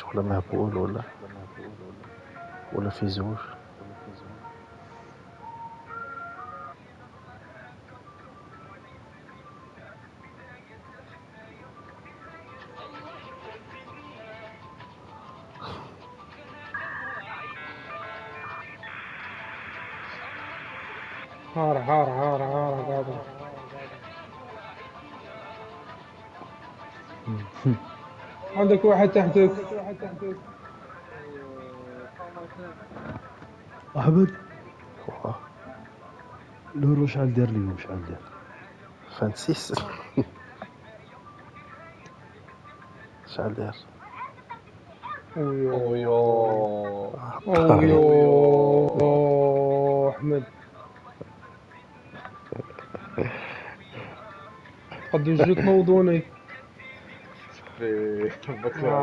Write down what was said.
عشرة ولا مهبول ولا ولا في زوج هار هار هار هار هذا عندك واحد تحتك. أحمد. لورو شحال دار اليوم شحال دار 26 شحال داير اويو اويو اويو أحمد. قد وجدت せー。僕は